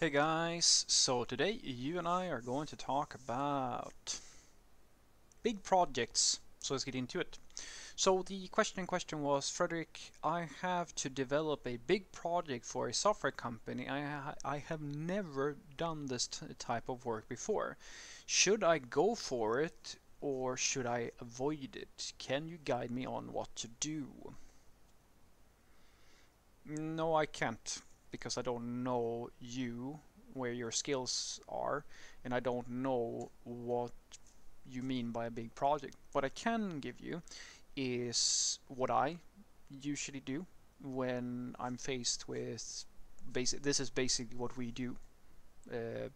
Hey guys, so today you and I are going to talk about big projects. So let's get into it. So the question in question was, Fredrik, I have to develop a big project for a software company. I, I have never done this type of work before. Should I go for it or should I avoid it? Can you guide me on what to do? No, I can't because I don't know you, where your skills are, and I don't know what you mean by a big project. What I can give you is what I usually do when I'm faced with basic. This is basically what we do uh,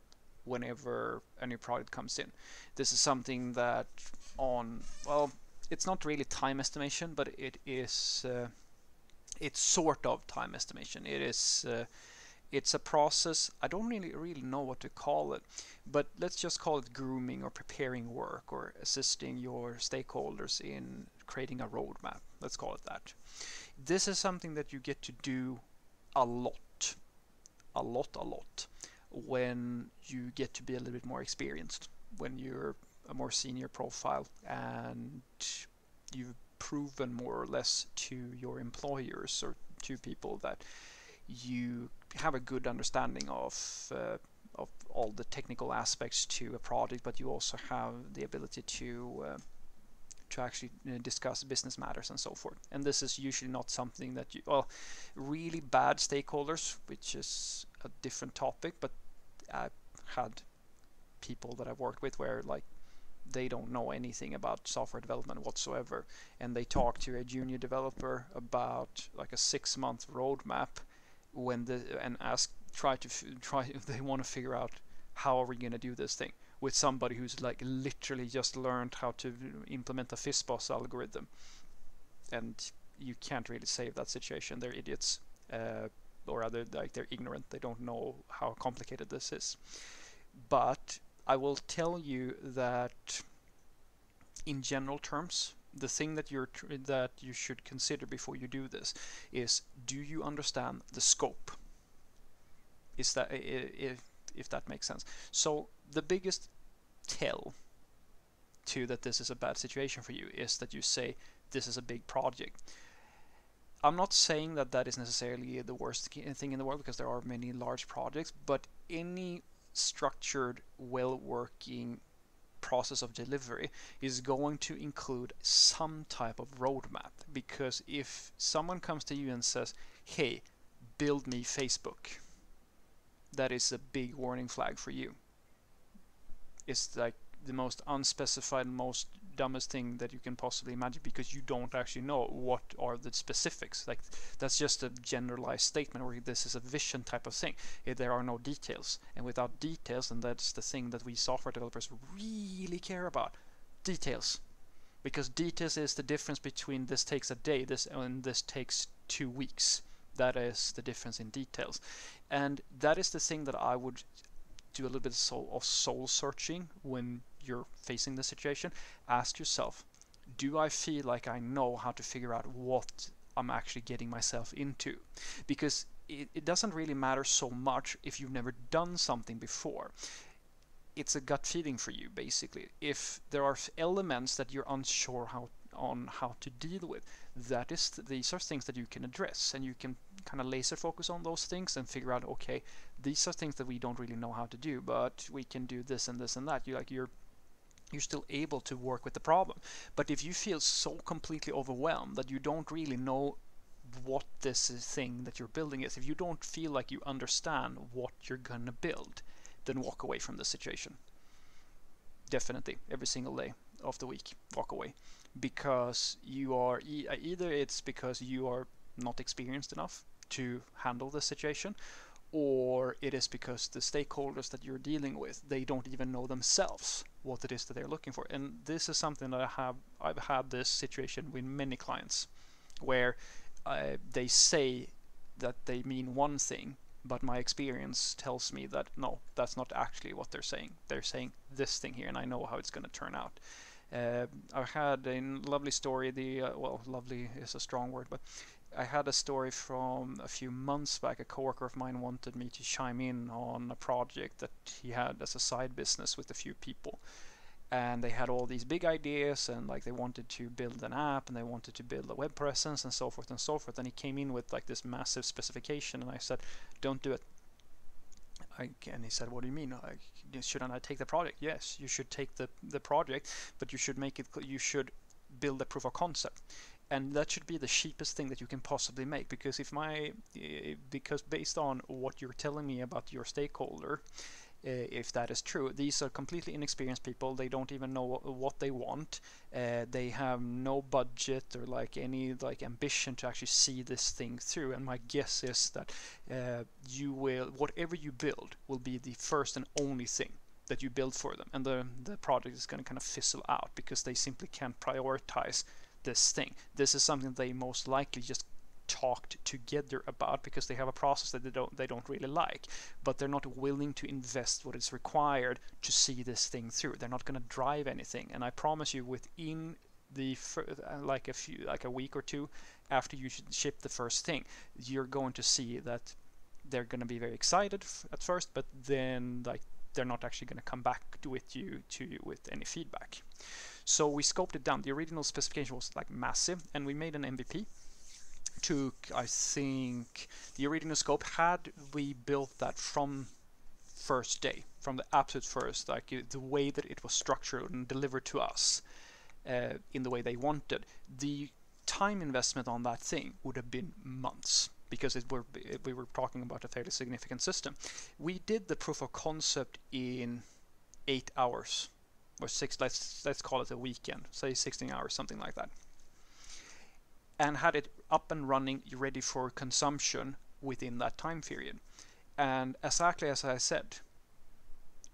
whenever a new project comes in. This is something that on well, it's not really time estimation, but it is. Uh, it's sort of time estimation. It is uh, it's a process. I don't really really know what to call it, but let's just call it grooming or preparing work or assisting your stakeholders in creating a roadmap. Let's call it that. This is something that you get to do a lot, a lot, a lot when you get to be a little bit more experienced, when you're a more senior profile and you've proven more or less to your employers or to people that you have a good understanding of uh, of all the technical aspects to a project, but you also have the ability to uh, to actually uh, discuss business matters and so forth. And this is usually not something that you well, really bad stakeholders, which is a different topic. But I've had people that I've worked with where like they don't know anything about software development whatsoever. And they talk to a junior developer about like a six month roadmap when the and ask try to try if they want to figure out how are we going to do this thing? With somebody who's like literally just learned how to implement a FizzBuzz algorithm. And you can't really save that situation. They're idiots uh, or rather like they're ignorant. They don't know how complicated this is. But I will tell you that in general terms, the thing that you're that you should consider before you do this is do you understand the scope? Is that if if that makes sense? So the biggest tell to that this is a bad situation for you is that you say this is a big project. I'm not saying that that is necessarily the worst thing in the world because there are many large projects, but any structured, well-working process of delivery is going to include some type of roadmap. Because if someone comes to you and says hey build me Facebook that is a big warning flag for you. It's like the most unspecified most dumbest thing that you can possibly imagine because you don't actually know what are the specifics. Like that's just a generalized statement where this is a vision type of thing. If there are no details, and without details, and that's the thing that we software developers really care about, details. Because details is the difference between this takes a day, this and this takes two weeks. That is the difference in details, and that is the thing that I would do a little bit of soul, of soul searching when you're facing the situation, ask yourself, do I feel like I know how to figure out what I'm actually getting myself into? Because it, it doesn't really matter so much if you've never done something before. It's a gut feeling for you, basically. If there are elements that you're unsure how on how to deal with, that is these are things that you can address, and you can kind of laser focus on those things and figure out, okay, these are things that we don't really know how to do, but we can do this and this and that. You like you're you're still able to work with the problem. But if you feel so completely overwhelmed that you don't really know what this thing that you're building is, if you don't feel like you understand what you're gonna build, then walk away from the situation. Definitely, every single day of the week, walk away. Because you are e uh, either it's because you are not experienced enough to handle the situation, or it is because the stakeholders that you're dealing with they don't even know themselves what it is that they're looking for. And this is something that I have I've had this situation with many clients where uh, they say that they mean one thing but my experience tells me that no that's not actually what they're saying. They're saying this thing here and I know how it's going to turn out. Uh, I had a lovely story the uh, well lovely is a strong word but I had a story from a few months back. A coworker of mine wanted me to chime in on a project that he had as a side business with a few people. And they had all these big ideas and like they wanted to build an app and they wanted to build a web presence and so forth and so forth. And he came in with like this massive specification and I said, don't do it. And he said, "What do you mean? Shouldn't I take the project? Yes, you should take the the project, but you should make it. You should build a proof of concept and that should be the cheapest thing that you can possibly make because if my eh, because based on what you're telling me about your stakeholder uh, if that is true these are completely inexperienced people. They don't even know what they want. Uh, they have no budget or like any like ambition to actually see this thing through. And my guess is that uh, you will whatever you build will be the first and only thing that you build for them. And the the project is going to kind of fizzle out because they simply can't prioritize this thing. This is something they most likely just talked together about because they have a process that they don't they don't really like. But they're not willing to invest what is required to see this thing through. They're not going to drive anything. And i promise you within the like a few like a week or two after you ship the first thing you're going to see that they're going to be very excited at first but then like they're not actually going to come back with you to you with any feedback so we scoped it down. The original specification was like massive, and we made an MVP. Took, I think, the original scope. Had we built that from first day, from the absolute first, like the way that it was structured and delivered to us uh, in the way they wanted, the time investment on that thing would have been months because it were, we were talking about a fairly significant system. We did the proof of concept in eight hours or six let's let's call it a weekend say 16 hours something like that and had it up and running ready for consumption within that time period. And exactly as i said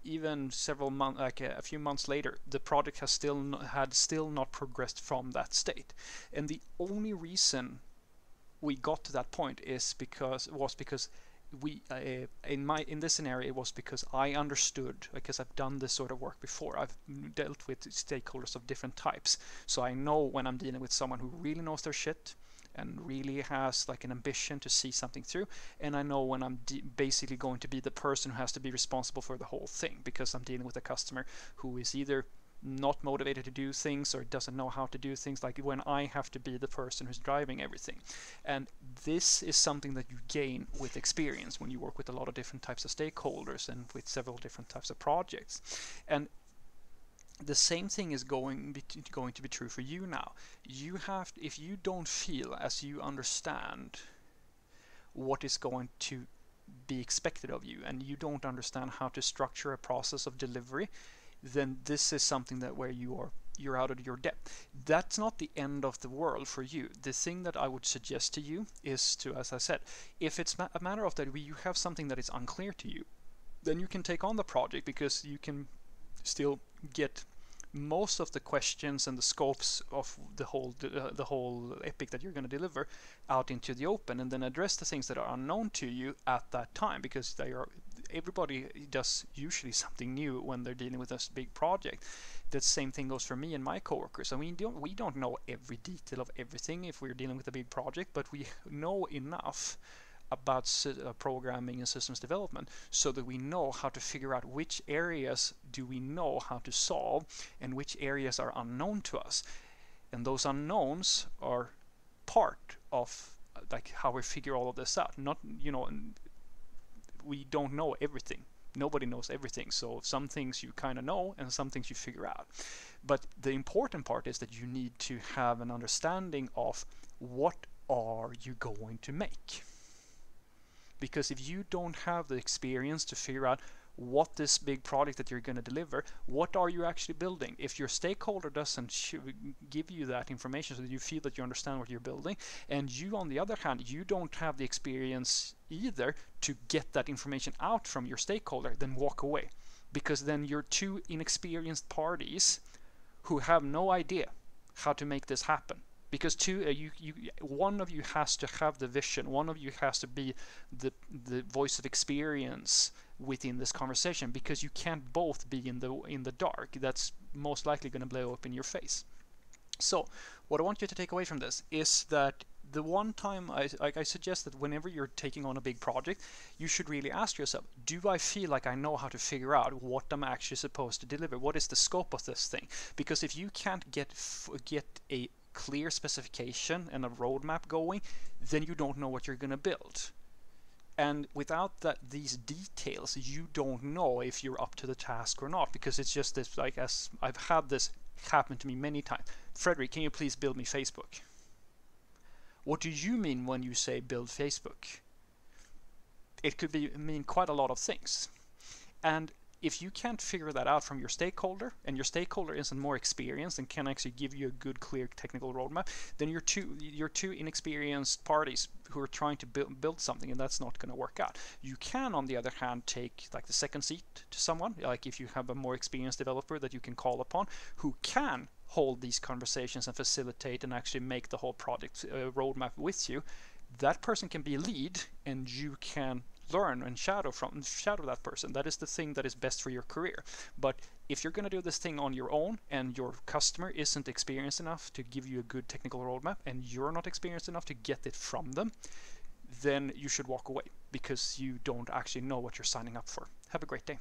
even several months like a, few months later the product has still had still not progressed from that state. And the only reason we got to that point is because was because we uh, in my in this scenario it was because I understood because I've done this sort of work before. I've dealt with stakeholders of different types, so I know when I'm dealing with someone who really knows their shit and really has like an ambition to see something through, and I know when I'm basically going to be the person who has to be responsible for the whole thing because I'm dealing with a customer who is either not motivated to do things or doesn't know how to do things like when I have to be the person who's driving everything. And this is something that you gain with experience when you work with a lot of different types of stakeholders and with several different types of projects. And the same thing is going going to be true for you now. You have if you don't feel as you understand what is going to be expected of you and you don't understand how to structure a process of delivery then this is something that where you are you're out of your depth. That's not the end of the world for you. The thing that I would suggest to you is to, as I said, if it's a matter of that you have something that is unclear to you, then you can take on the project because you can still get most of the questions and the scopes of the whole uh, the whole epic that you're going to deliver out into the open and then address the things that are unknown to you at that time because they are everybody does usually something new when they're dealing with a big project. The same thing goes for me and my coworkers. I mean, don't, we don't know every detail of everything if we're dealing with a big project, but we know enough about uh, programming and systems development so that we know how to figure out which areas do we know how to solve and which areas are unknown to us and those unknowns are part of uh, like how we figure all of this out not you know we don't know everything. Nobody knows everything. So some things you kind of know and some things you figure out. But the important part is that you need to have an understanding of what are you going to make. Because if you don't have the experience to figure out what this big product that you're going to deliver, what are you actually building? If your stakeholder doesn't give you that information so that you feel that you understand what you're building, and you on the other hand, you don't have the experience either to get that information out from your stakeholder, then walk away. Because then you're two inexperienced parties who have no idea how to make this happen because two uh, you, you one of you has to have the vision one of you has to be the the voice of experience within this conversation because you can't both be in the in the dark that's most likely going to blow up in your face so what i want you to take away from this is that the one time I like I suggest that whenever you're taking on a big project, you should really ask yourself, do I feel like I know how to figure out what I'm actually supposed to deliver? What is the scope of this thing? Because if you can't get get a clear specification and a roadmap going, then you don't know what you're going to build. And without that these details, you don't know if you're up to the task or not because it's just this like as I've had this happen to me many times. Fredrik, can you please build me Facebook? What do you mean when you say build Facebook? It could be mean quite a lot of things. And if you can't figure that out from your stakeholder and your stakeholder isn't more experienced and can actually give you a good clear technical roadmap then you're two you're two inexperienced parties who are trying to build, build something and that's not going to work out. You can on the other hand take like the second seat to someone like if you have a more experienced developer that you can call upon who can hold these conversations and facilitate and actually make the whole project uh, roadmap with you. That person can be a lead and you can learn and shadow from shadow that person. That is the thing that is best for your career. But if you're going to do this thing on your own and your customer isn't experienced enough to give you a good technical roadmap and you're not experienced enough to get it from them, then you should walk away because you don't actually know what you're signing up for. Have a great day.